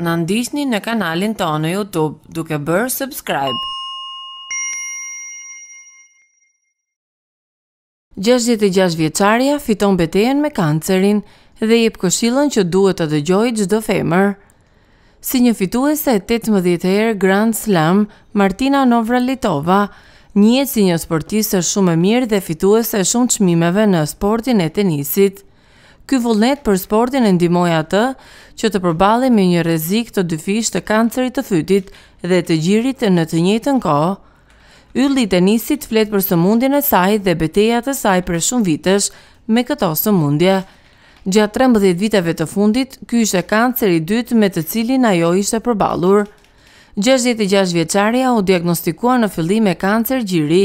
Na ndiqni në kanalin tonë në YouTube duke bërë subscribe. 66 vjeçarja fiton betejën me kancerin dhe jep këshillën që duhet të dëgjojë çdo femër. Si një fituese e 18 herë Grand Slam, Martina Navratilova njihet si një sportiste shumë e mirë dhe fituese e shumë çmimeve në sportin e tenisit. Ky vullnet për sportin e ndihmoi atë që të përballej me një rrezik të dyfishtë të kancerit të fytit dhe të gjirit në të njëjtën kohë. Ylli i tenisit flet për sëmundjen e saj dhe betejat e saj prej shumë vitesh me këto sëmundje. Gjatë trembëdhjetë viteve të fundit, ky ishte kanceri i dytë me të cilin ajo ishte përballur. Gjashtëdhjetë e gjashtë vjeçarja u diagnostikua në fillim me kancer gjiri,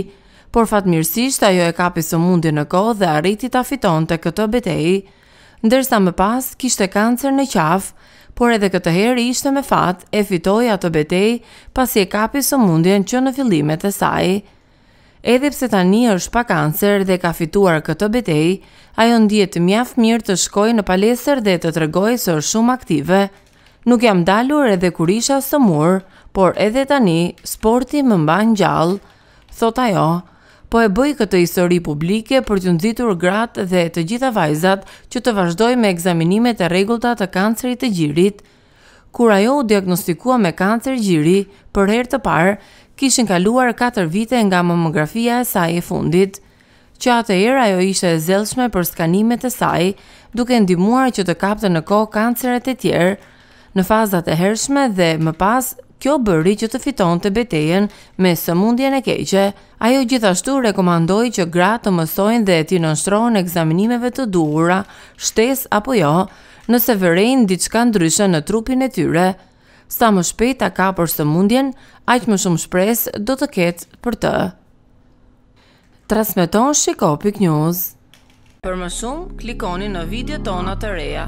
por fatmirësisht ajo e kapi sëmundjen në kohë dhe arriti ta fitonte këtë betejë. Ndërsa më pas kishte kancer në qafë, por edhe këtë herë ishte me fat e fitoi atë betejë pasi e kapi sëmundjen që në fillimet e saj. Edhe pse tani është pa kancer dhe ka fituar këtë betejë, ajo ndihet mjaft mirë të shkojë në palestër dhe të tregojë se është shumë aktive. Nuk jam ndalur edhe kur isha sëmurë, por edhe tani sporti më mban gjallë, thotë ajo. Po e bëj këtë histori publike për t'i nxitur gratë dhe të gjitha vajzat që të vazhdojnë me ekzaminimet e rregullta të kancerit të gjirit. Kur ajo u diagnostikua me kancer gjiri për herë të parë, kishin kaluar katër vite nga mamografia e saj e fundit. Që atëherë ajo ishte e zellshme për skanimet e saj, duke ndihmuar që të kapte në kohë kanceret e tjerë në fazat e hershme dhe, më pas, kjo bëri që të fitonte betejën me sëmundjen e keqe. Ajo gjithashtu rekomandoi që gratë të mësojnë dhe t'i nënshtrohen ekzaminimeve të duhura, shtesë apo jo, nëse vërejnë diçka ndryshe në trupin e tyre. Sa më shpejt ta kapësh sëmundjen, aq më shumë shpresë do të ketë për të. Transmeton Shiko Pik News. Për më shumë, klikoni në videot tona të reja.